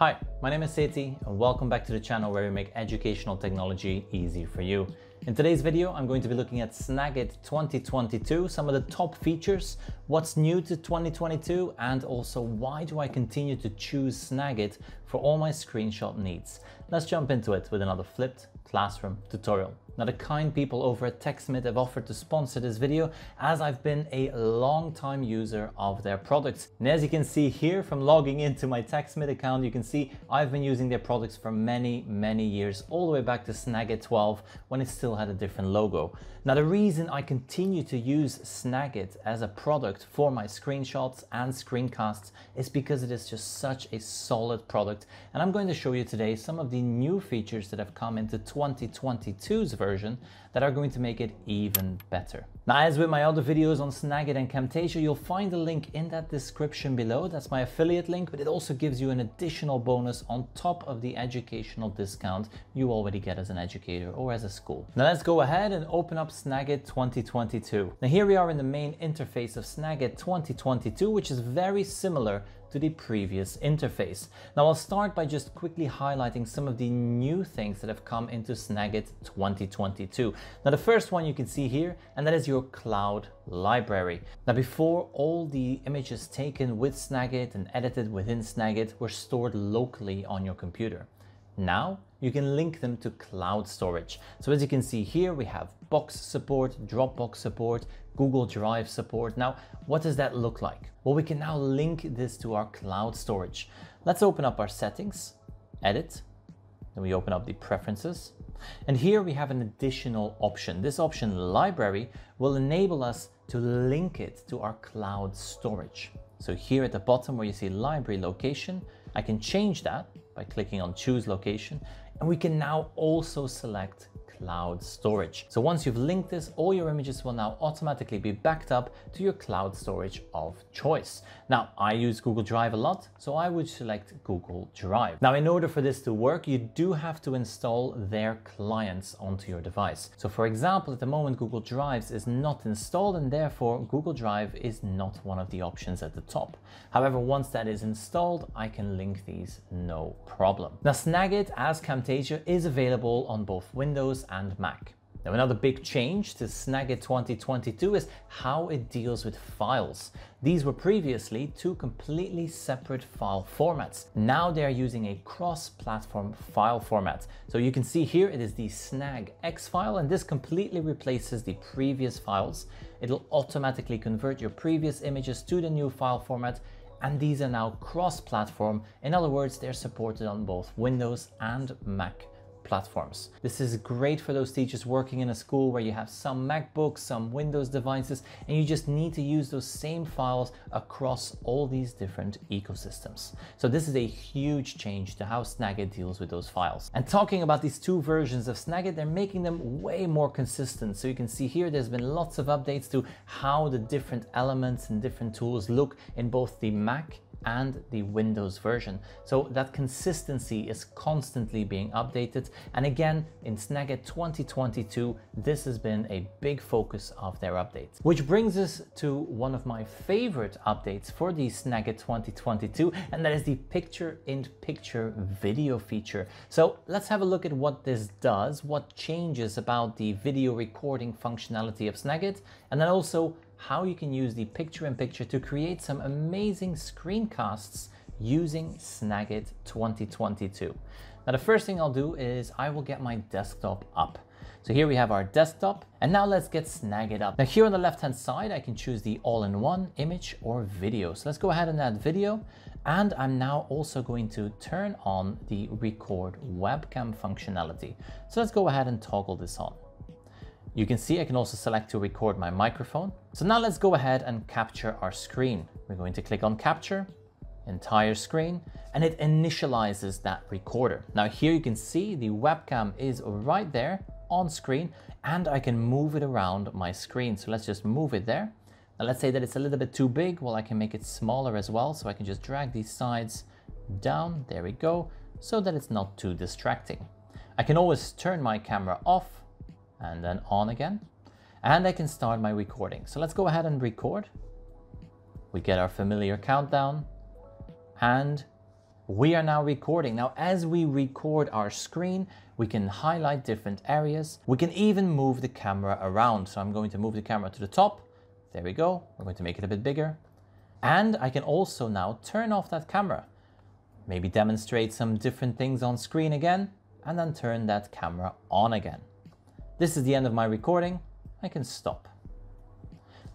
Hi, my name is Sethi and welcome back to the channel where we make educational technology easy for you. In today's video, I'm going to be looking at Snagit 2022, some of the top features, what's new to 2022, and also why do I continue to choose Snagit for all my screenshot needs. Let's jump into it with another flipped classroom tutorial. Now the kind people over at TechSmith have offered to sponsor this video as I've been a long time user of their products. And as you can see here from logging into my TechSmith account, you can see I've been using their products for many, many years, all the way back to Snagit 12 when it still had a different logo. Now the reason I continue to use Snagit as a product for my screenshots and screencasts is because it is just such a solid product. And I'm going to show you today some of the new features that have come into 2022's version version that are going to make it even better. Now, as with my other videos on Snagit and Camtasia, you'll find the link in that description below. That's my affiliate link, but it also gives you an additional bonus on top of the educational discount you already get as an educator or as a school. Now let's go ahead and open up Snagit 2022. Now here we are in the main interface of Snagit 2022, which is very similar to the previous interface. Now I'll start by just quickly highlighting some of the new things that have come into Snagit 2022. Now the first one you can see here, and that is your cloud library. Now before all the images taken with Snagit and edited within Snagit were stored locally on your computer. Now you can link them to cloud storage. So as you can see here, we have Box support, Dropbox support, Google Drive support. Now, what does that look like? Well, we can now link this to our cloud storage. Let's open up our settings, edit, then we open up the preferences. And here we have an additional option. This option, library, will enable us to link it to our cloud storage. So here at the bottom where you see library location, I can change that by clicking on choose location. And we can now also select cloud storage. So once you've linked this, all your images will now automatically be backed up to your cloud storage of choice. Now, I use Google Drive a lot, so I would select Google Drive. Now, in order for this to work, you do have to install their clients onto your device. So for example, at the moment, Google Drives is not installed and therefore Google Drive is not one of the options at the top. However, once that is installed, I can link these no problem. Now, Snagit as Camtasia is available on both Windows and Mac. Now another big change to Snagit 2022 is how it deals with files. These were previously two completely separate file formats. Now they are using a cross-platform file format. So you can see here it is the Snag X file and this completely replaces the previous files. It'll automatically convert your previous images to the new file format and these are now cross-platform. In other words, they're supported on both Windows and Mac platforms. This is great for those teachers working in a school where you have some MacBooks, some Windows devices, and you just need to use those same files across all these different ecosystems. So this is a huge change to how Snagit deals with those files. And talking about these two versions of Snagit, they're making them way more consistent. So you can see here, there's been lots of updates to how the different elements and different tools look in both the Mac and the Windows version. So that consistency is constantly being updated. And again, in Snagit 2022, this has been a big focus of their updates. Which brings us to one of my favorite updates for the Snagit 2022, and that is the picture-in-picture video feature. So let's have a look at what this does, what changes about the video recording functionality of Snagit, and then also how you can use the picture-in-picture -picture to create some amazing screencasts using Snagit 2022. Now the first thing I'll do is I will get my desktop up. So here we have our desktop and now let's get Snagit up. Now here on the left hand side I can choose the all-in-one image or video. So let's go ahead and add video and I'm now also going to turn on the record webcam functionality. So let's go ahead and toggle this on. You can see I can also select to record my microphone. So now let's go ahead and capture our screen. We're going to click on capture, entire screen, and it initializes that recorder. Now here you can see the webcam is right there on screen and I can move it around my screen. So let's just move it there. Now let's say that it's a little bit too big. Well, I can make it smaller as well. So I can just drag these sides down. There we go. So that it's not too distracting. I can always turn my camera off and then on again. And I can start my recording. So let's go ahead and record. We get our familiar countdown and we are now recording. Now, as we record our screen, we can highlight different areas. We can even move the camera around. So I'm going to move the camera to the top. There we go. We're going to make it a bit bigger. And I can also now turn off that camera. Maybe demonstrate some different things on screen again, and then turn that camera on again. This is the end of my recording. I can stop.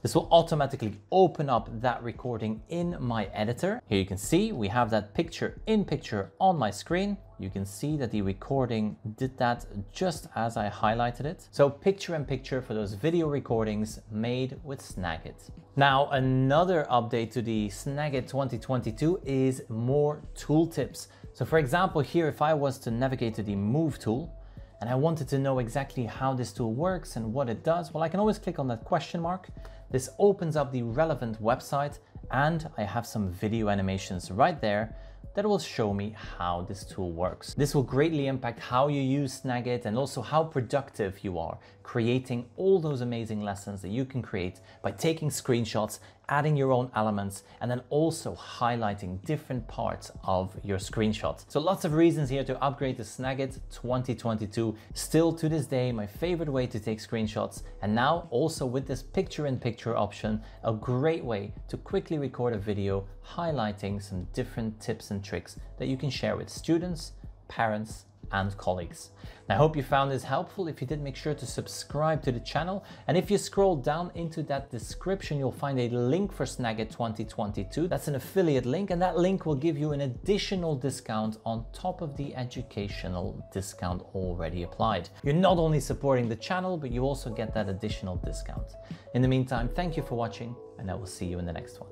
This will automatically open up that recording in my editor. Here you can see we have that picture in picture on my screen. You can see that the recording did that just as I highlighted it. So picture in picture for those video recordings made with Snagit. Now, another update to the Snagit 2022 is more tooltips. So for example, here, if I was to navigate to the move tool, and I wanted to know exactly how this tool works and what it does, well, I can always click on that question mark this opens up the relevant website and I have some video animations right there that will show me how this tool works. This will greatly impact how you use Snagit and also how productive you are creating all those amazing lessons that you can create by taking screenshots, adding your own elements, and then also highlighting different parts of your screenshot. So lots of reasons here to upgrade to Snagit 2022. Still to this day, my favorite way to take screenshots. And now also with this picture in picture option, a great way to quickly record a video highlighting some different tips and tricks that you can share with students, parents, and colleagues. I hope you found this helpful. If you did, make sure to subscribe to the channel. And if you scroll down into that description, you'll find a link for Snagit 2022. That's an affiliate link, and that link will give you an additional discount on top of the educational discount already applied. You're not only supporting the channel, but you also get that additional discount. In the meantime, thank you for watching, and I will see you in the next one.